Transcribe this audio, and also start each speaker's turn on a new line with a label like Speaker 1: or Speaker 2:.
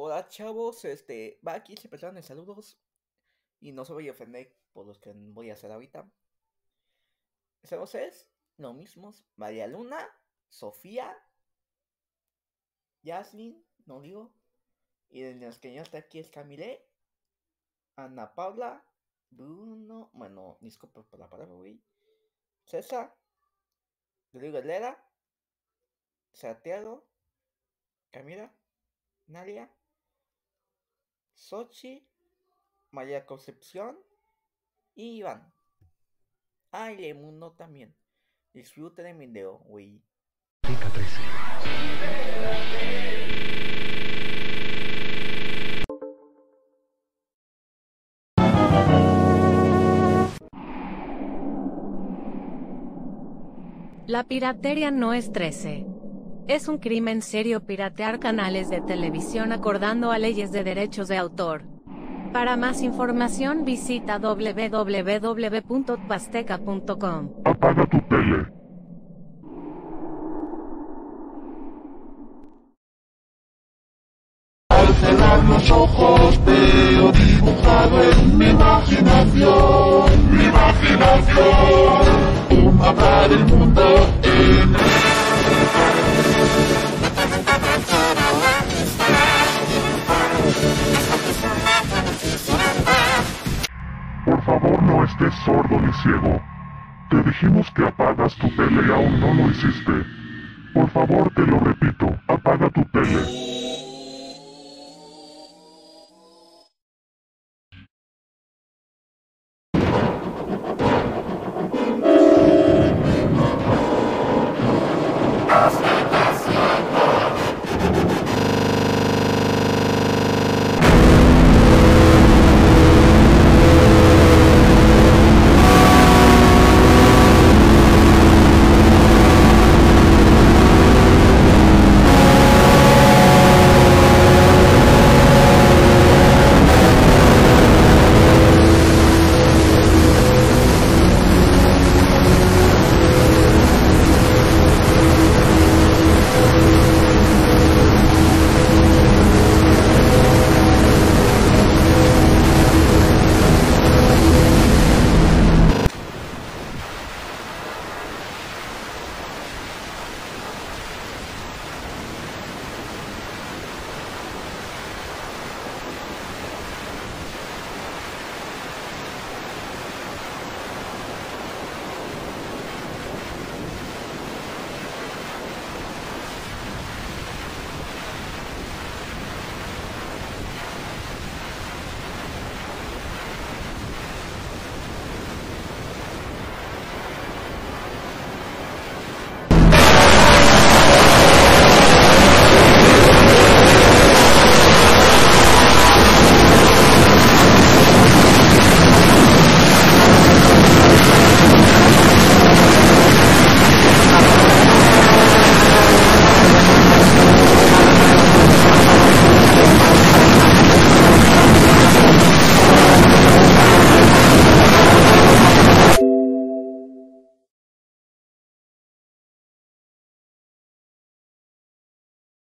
Speaker 1: Hola chavos, este, va aquí se de saludos y no se voy a ofender por los que voy a hacer ahorita. Somos es lo mismo, María Luna, Sofía, Jasmine, no digo, y de los que ya está aquí es Camille, Ana Paula, Bruno, bueno, disculpa por la palabra, güey, César, Rodrigo Herrera, Santiago, Camila, Nadia, Sochi, María Concepción y Iván. Ah, y Mundo también. Disfruten el video, güey.
Speaker 2: La piratería no es 13. Es un crimen serio piratear canales de televisión acordando a leyes de derechos de autor. Para más información visita www.pasteca.com.
Speaker 3: Apaga tu tele. Al cerrar los ojos veo dibujado en mi imaginación, mi imaginación, un mapa del mundo estés sordo ni ciego. Te dijimos que apagas tu tele y aún no lo hiciste. Por favor te lo repito, apaga tu tele.